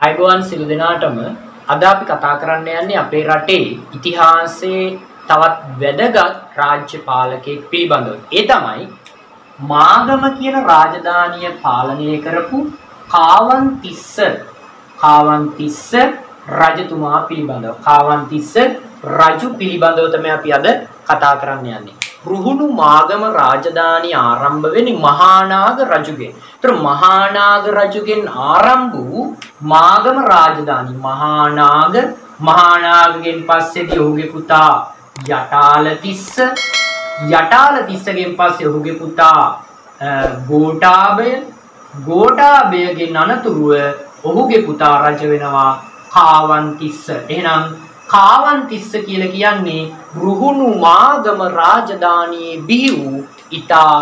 අයිබෝවන් සිළු දෙනාටම අද අපි කතා කරන්න යන්නේ අපේ රටේ ඉතිහාසයේ තවත් වැදගත් රාජ්‍ය පාලකයෙක් පිළිබඳව. ඒ තමයි මාගම කියන රාජධානිය පාලනය කරපු කාවන්තිස්ස කාවන්තිස්ස රජතුමා පිළිබඳව. කාවන්තිස්ස රජු පිළිබඳව තමයි අපි අද කතා කරන්න යන්නේ. රුහුණු මාගම රාජධානිය ආරම්භ වෙන්නේ මහානාග රජුගෙන්. ඒතර මහානාග රජුගෙන් ආරම්භ වූ මාගම රාජධානි මහානාග මහානාගගෙන් පස්සේදී ඔහුගේ පුතා යටාලතිස්ස යටාලතිස්සගෙන් පස්සේ ඔහුගේ පුතා ගෝඨාභය ගෝඨාභයගෙන් අනතුරුව ඔහුගේ පුතා රජ වෙනවා කාවන්තිස්ස. එහෙනම් කාවන්තිස්ස කියලා කියන්නේ රුහුණු මාගම රාජධානියේ බිහි වූ ඊතා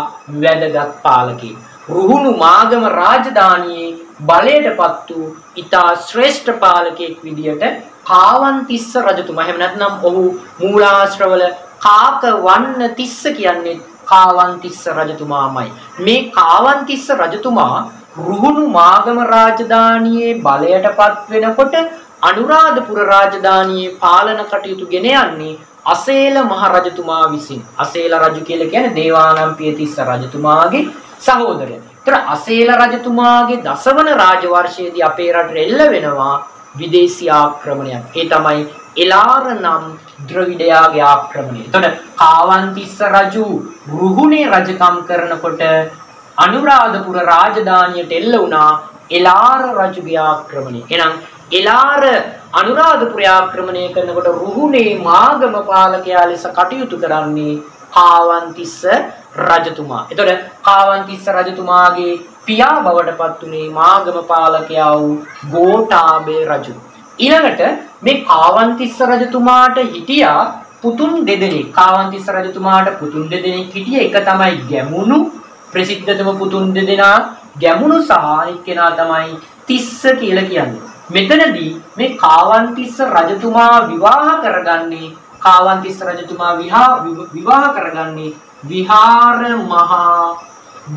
වැදගත් පාලකෙක්. රුහුණු මාගම රාජධානියේ බලයටපත් වූ ඊතා ශ්‍රේෂ්ඨ පාලකෙක් විදියට කාවන්තිස්ස රජතුමා. එහෙම නැත්නම් ඔහු මූලාශ්‍රවල කාක වන්න තිස්ස කියන්නේ කාවන්තිස්ස රජතුමාමයි. මේ කාවන්තිස්ස රජතුමා රුහුණු මාගම රාජධානියේ බලයටපත් වෙනකොට අනුරාධපුර රාජධානියේ පාලන කටයුතු ගෙන යන්නේ අසේල මහ රජතුමා විසින්. අසේල රජු කියලා කියන්නේ දේවානම්පියතිස්ස රජතුමාගේ සහෝදරය. ඒතර අසේල රජතුමාගේ දසවන රාජවර්ෂයේදී අපේ රටට එල්ල වෙනවා විදේශී ආක්‍රමණයක්. ඒ තමයි එලාර නම් ද්‍රවිඩයාගේ ආක්‍රමණය. එතකොට කාවන්තිස්ස රජු රුහුණේ රජකම් කරනකොට අනුරාධපුර රාජධානියට එල්ල වුණා එලාර රජුගේ ආක්‍රමණය. එහෙනම් එලාර අනුරාධපුර ආක්‍රමණය කරනකොට රුහුණේ මාගම පාලකයා ලෙස කටයුතු කරන්නේ කාවන්තිස්ස රජතුමා. එතකොට කාවන්තිස්ස රජතුමාගේ පියා බවට පත් උනේ මාගම පාලකයා වූ ගෝඨාභය රජු. ඊළඟට මේ කාවන්තිස්ස රජතුමාට හිටියා පුතුන් දෙදෙනෙක්. කාවන්තිස්ස රජතුමාට පුතුන් දෙදෙනෙක් හිටිය එක තමයි ගැමුණු ප්‍රසිද්ධතම පුතුන් දෙදෙනා ගැමුණු සහ එක්කෙනා තමයි තිස්ස කියලා කියන්නේ. මෙතනදී මේ කාවන්තිස්ස රජතුමා විවාහ කරගන්නේ කාවන්තිස්ස රජතුමා විවාහ කරගන්නේ විහාර මහා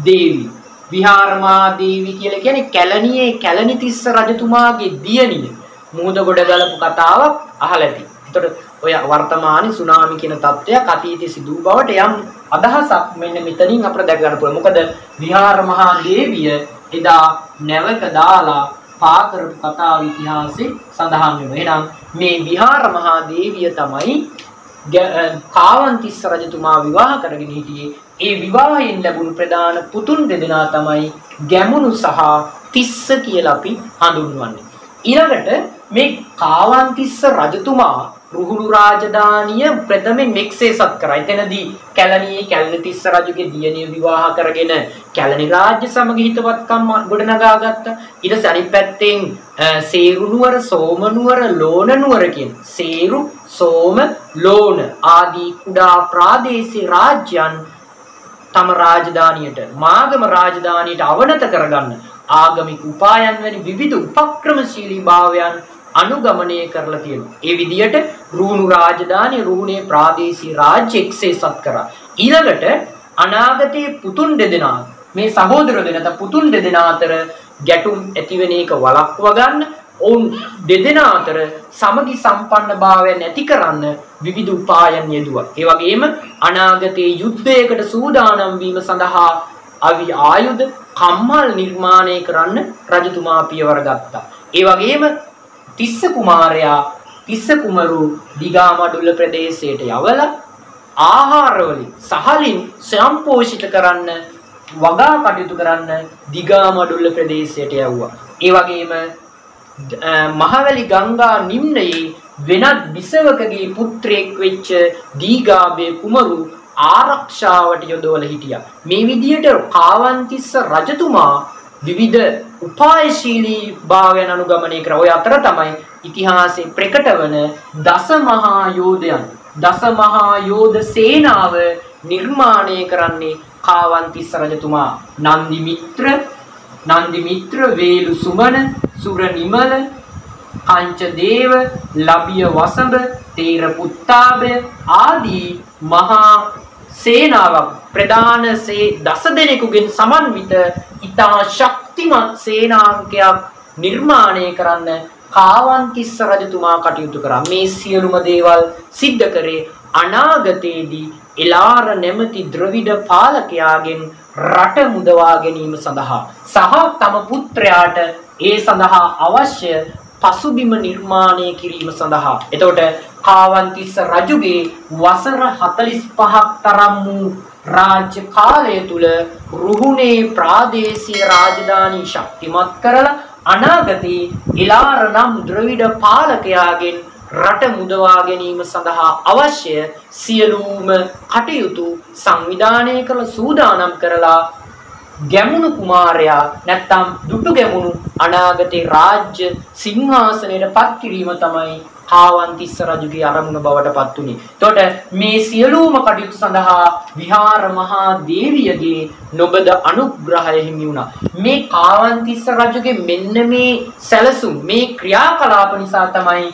දේවි විහාර මහා දේවි කියලා කියන්නේ කැලණියේ කැලණිතිස්ස රජතුමාගේ දියණිය මූද ගොඩ ගලපු කතාවක් අහලා ඇති. එතකොට ඔය වර්තමානයේ සුනාමි කියන තත්ත්වයක් අතීතයේ සිදු බවට යම් අදහසක් මෙන්න මෙතනින් අපිට දැක ගන්න පුළුවන්. මොකද විහාර මහා දේවිය එදා නැවක දාලා පා කරපු කතාව ඉතිහාසයේ සඳහන් වෙනවා. එහෙනම් මේ විහාර මහා දේවිය තමයි කාවන්තිස්ස රජතුමා විවාහ කරගෙන හිටියේ. ඒ විවාහයෙන් ලැබුණු ප්‍රධාන පුතුන් දෙදෙනා තමයි ගැමුණු සහ තිස්ස කියලා අපි හඳුන්වන්නේ. ඊළඟට මේ කාවන්තිස්ස රජතුමා රුහුණු රාජධානිය ප්‍රථමයෙන් මෙක්සේසත් කරා. එතනදී කැලණියේ කැලණිතිස්ස රජුගේ දියණිය විවාහ කරගෙන කැලණි රාජ්‍ය සමග හිතවත්කම් ගොඩනගා ගත්තා. ඊට පස්සේ අනිත් පැත්තෙන් සේරු නුවර, සෝම නුවර, ලෝණ නුවර කියන සේරු, සෝම, ලෝණ ආදී කුඩා ප්‍රාදේශීය රාජ්‍යයන් තම රාජධානියට මාගම රාජධානියට අවනත කරගන්න ආගමික උපායන් වැනි විවිධ උපක්‍රමශීලී භාවයන් අනුගමනය කරලා තියෙනවා. ඒ විදිහට රුහුණු රාජධානිය රුහුණේ ප්‍රාදේශීය රාජ්‍ය එක්සේසත් කරා. ඊළඟට අනාගතයේ පුතුන් දෙදෙනා මේ සහෝදර දෙනත පුතුන් දෙදෙනා අතර ගැටුම් ඇතිවෙන එක වළක්ව ගන්න ඔවුන් දෙදෙනා අතර සමගි සම්පන්නභාවය නැති කරන්න විවිධ උපායන් යෙදුවා. ඒ වගේම අනාගතයේ යුද්ධයකට සූදානම් වීම සඳහා අවි ආයුධ කම්මල් නිර්මාණය කරන්න රජතුමා පියවර ගත්තා. ඒ වගේම තිස්ස කුමාරයා තිස්ස කුමරු දිගාමඩුල්ල ප්‍රදේශයට යවලා ආහාරවලින් සහලින් සම්පෝෂිත කරන්න වගා කටයුතු කරන්න දිගාමඩුල්ල ප්‍රදේශයට යවුවා. ඒ වගේම මහවැලි ගංගා නිම්නයේ වෙනත් බිසවකගේ පුත්‍රයෙක් වෙච්ච දීගාබේ කුමරු ආරක්ෂාවට යොදවල හිටියා. මේ විදියට කාවන්තිස්ස රජතුමා විවිධ උපායශීලී භාවයන් අනුගමනය කර ඔය අතර තමයි ඉතිහාසයේ ප්‍රකට වන දස මහා යෝධයන් දස මහා යෝධ සේනාව නිර්මාණය කරන්නේ කාවන්තිස්ස රජතුමා නන්දි මිත්‍ර නන්දි මිත්‍ර වේලු සුමන සුර නිමල කංච දේව ලබිය වසඹ තේර පුත්තාභය ආදී මහා සේනාවක් ප්‍රධාන සේ දස දෙනෙකුගෙන් සමන්විත ඊතා ශක්තිමත් සේනාංකයක් නිර්මාණය කරන්න කාවන්තිස්ස රජතුමා කටයුතු කරා. මේ සියලුම දේවල් සිද්ධ කරේ අනාගතයේදී එලාර නැමැති ද්‍රවිඩ පාලකයාගෙන් රට මුදවා ගැනීම සඳහා සහ තම පුත්‍රයාට ඒ සඳහා අවශ්‍ය පසුබිම නිර්මාණය කිරීම සඳහා. එතකොට කාවන්තිස්ස රජුගේ වසර 45ක් තරම් වූ රාජ්‍ය කාලය තුල රුහුණේ ප්‍රාදේශීය රාජධානී ශක්තිමත් කරලා අනාගතයේ ඉලාර නම් ද්‍රවිඩ පාලකයාගෙන් රට මුදවා ගැනීම සඳහා අවශ්‍ය සියලුම කටයුතු සංවිධානය කළ සූදානම් කරලා ගැමුණු කුමාරයා නැත්තම් දුටු ගැමුණු අනාගතේ රාජ්‍ය සිංහාසනයට පත් කිරීම තමයි කාවන්තිස්ස රජුගේ අරමුණ බවට පත් වුණේ. එතකොට මේ සියලුම කටයුතු සඳහා විහාර මහා දේවියගේ නොබද අනුග්‍රහය හිමි වුණා. මේ කාවන්තිස්ස රජුගේ මෙන්න මේ සැලසුම් මේ ක්‍රියාකලාප නිසා තමයි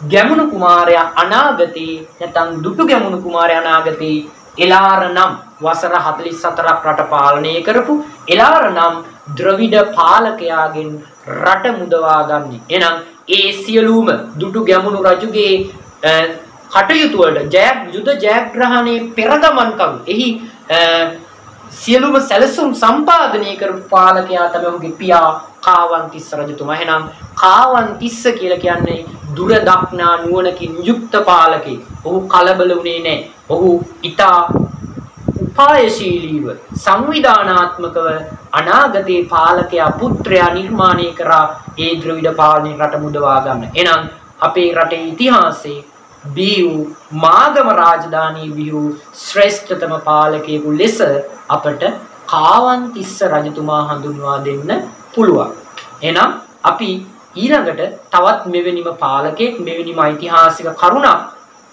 ගැමුණු කුමාරයා අනාගතේ නැත්නම් දුටු ගැමුණු කුමාරයා අනාගතේ එලාර නම් වසර 44ක් රට පාලනය කරපු එලාර නම් ද්‍රවිඩ පාලකයාගෙන් රට මුදවා ගන්නේ. එහෙනම් ඒ සියලුම දුටු ගැමුණු රජුගේ කටයුතු වලට ජය යුද ජයග්‍රහණයේ පෙරගමන් කරු. එහි සියලුම සැලසුම් සම්පාදනය කරපු පාලකයා තමයි ඔහුගේ පියා කාවන්තිස්ස රජතුමා. එහෙනම් කාවන්තිස්ස කියලා කියන්නේ දුර දක්නා නුවණකින් යුක්ත පාලකෙක්. ඔහු කලබල වුණේ නැහැ. ඔහු ඊටා උපායශීලීව සංවිධානාත්මකව අනාගතේ පාලකයා පුත්‍රයා නිර්මාණය කරා ඒ ද්‍රවිඩ පාලනය රට මුදවා ගන්න. එහෙනම් අපේ රටේ ඉතිහාසයේ බිහු මාගම රාජධානී බිහු ශ්‍රේෂ්ඨතම පාලකයෙකු ලෙස අපට කාවන්තිස්ස රජතුමා හඳුන්වා දෙන්න පුළුවන්. එහෙනම් අපි ඊළඟට තවත් මෙවැනිම පාලකෙක් මෙවැනිම ඓතිහාසික කරුණක්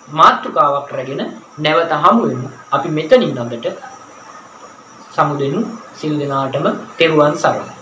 මාතෘකාවක් රැගෙන නැවත හමු වෙමු. අපි මෙතනින් අදට සමුදෙනු සිල් දෙනාටම තෙරුවන් සරණයි.